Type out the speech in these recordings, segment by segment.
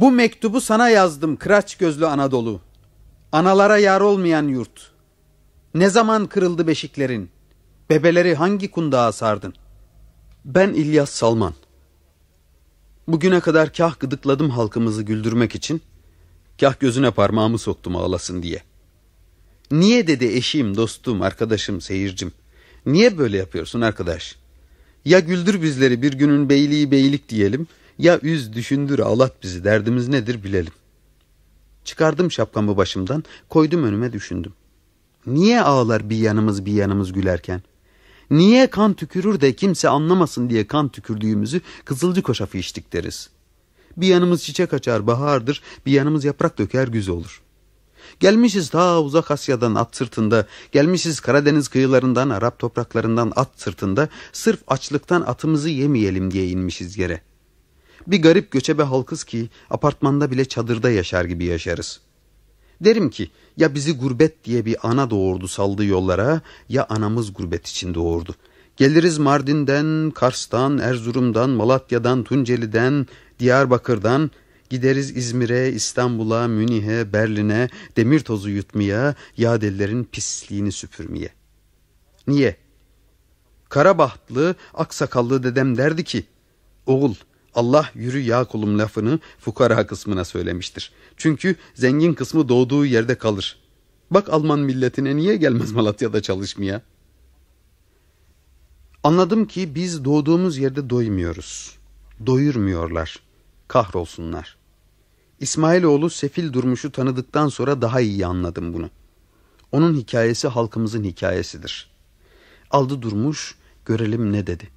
Bu mektubu sana yazdım kıraç gözlü Anadolu. Analara yar olmayan yurt. Ne zaman kırıldı beşiklerin? Bebeleri hangi kundağa sardın? Ben İlyas Salman. Bugüne kadar kah gıdıkladım halkımızı güldürmek için, kah gözüne parmağımı soktum ağlasın diye. Niye dedi eşim, dostum, arkadaşım, seyircim? Niye böyle yapıyorsun arkadaş? Ya güldür bizleri bir günün beyliği beylik diyelim, ya üz, düşündür, ağlat bizi, derdimiz nedir bilelim. Çıkardım şapkamı başımdan, koydum önüme düşündüm. Niye ağlar bir yanımız bir yanımız gülerken? Niye kan tükürür de kimse anlamasın diye kan tükürdüğümüzü kızılcı koşafı içtik deriz. Bir yanımız çiçek açar bahardır, bir yanımız yaprak döker güz olur. Gelmişiz ta uzak Asya'dan at sırtında, gelmişiz Karadeniz kıyılarından, Arap topraklarından at sırtında, sırf açlıktan atımızı yemeyelim diye inmişiz yere. Bir garip göçebe halkız ki apartmanda bile çadırda yaşar gibi yaşarız. Derim ki ya bizi gurbet diye bir ana doğurdu saldı yollara ya anamız gurbet için doğurdu. Geliriz Mardin'den, Kars'tan, Erzurum'dan, Malatya'dan, Tunceli'den, Diyarbakır'dan gideriz İzmir'e, İstanbul'a, Münih'e, Berlin'e demir tozu yutmaya, yadelerin pisliğini süpürmeye. Niye? Karabahtlı, aksakallı dedem derdi ki, oğul Allah yürü ya kulum lafını fukara kısmına söylemiştir. Çünkü zengin kısmı doğduğu yerde kalır. Bak Alman milletine niye gelmez Malatya'da çalışmaya? Anladım ki biz doğduğumuz yerde doymuyoruz. Doyurmuyorlar. Kahrolsunlar. İsmailoğlu Sefil Durmuş'u tanıdıktan sonra daha iyi anladım bunu. Onun hikayesi halkımızın hikayesidir. Aldı Durmuş, görelim ne dedi.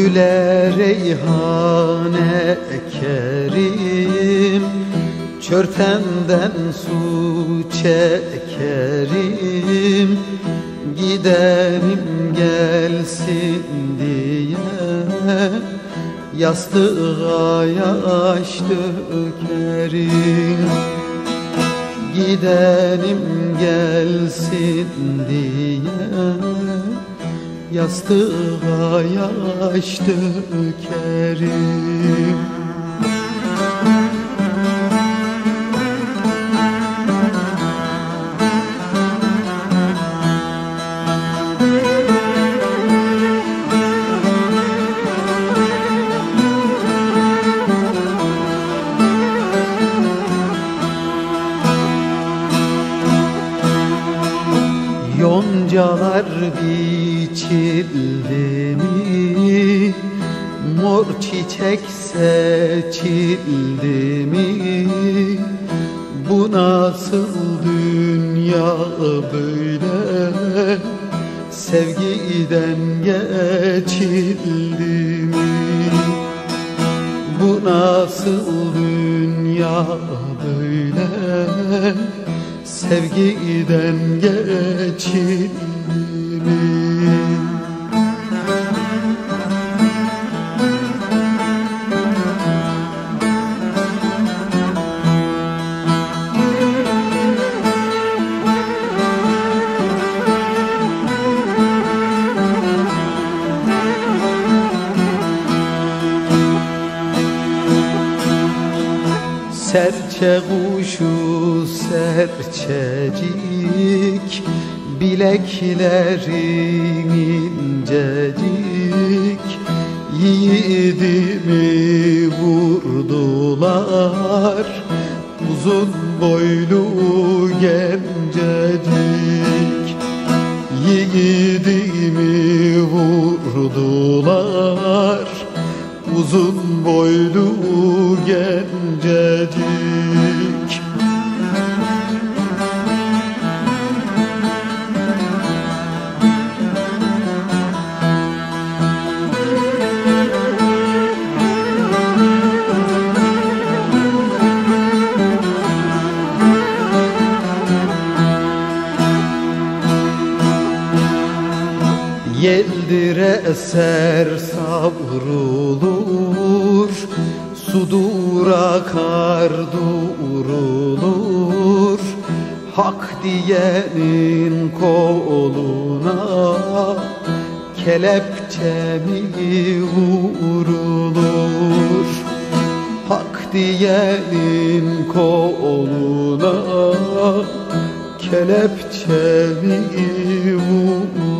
Güle reyhane ekerim Çörtemden su çekerim. Giderim gelsin diye Yastığa yaş dökerim. Giderim gelsin diye Yastığa yaş dökerim Yoncalar biçildi mi? Mor çiçek seçildi mi? Bu nasıl dünya böyle? Sevgiden geçildi mi? Bu nasıl dünya böyle sevgiden geçildi Serçe kuşu serçecik. Bileklerin incecik. Yiğidimi vurdular. Uzun boylu gencecik. Yiğidimi vurdular. Uzun boylu gencedik Yeldire eser savrulur. Sudur akar durulur. Hak diyenin koluna Kelepçe mi vurulur? Hak diyenin koluna Kelepçe mi vurulur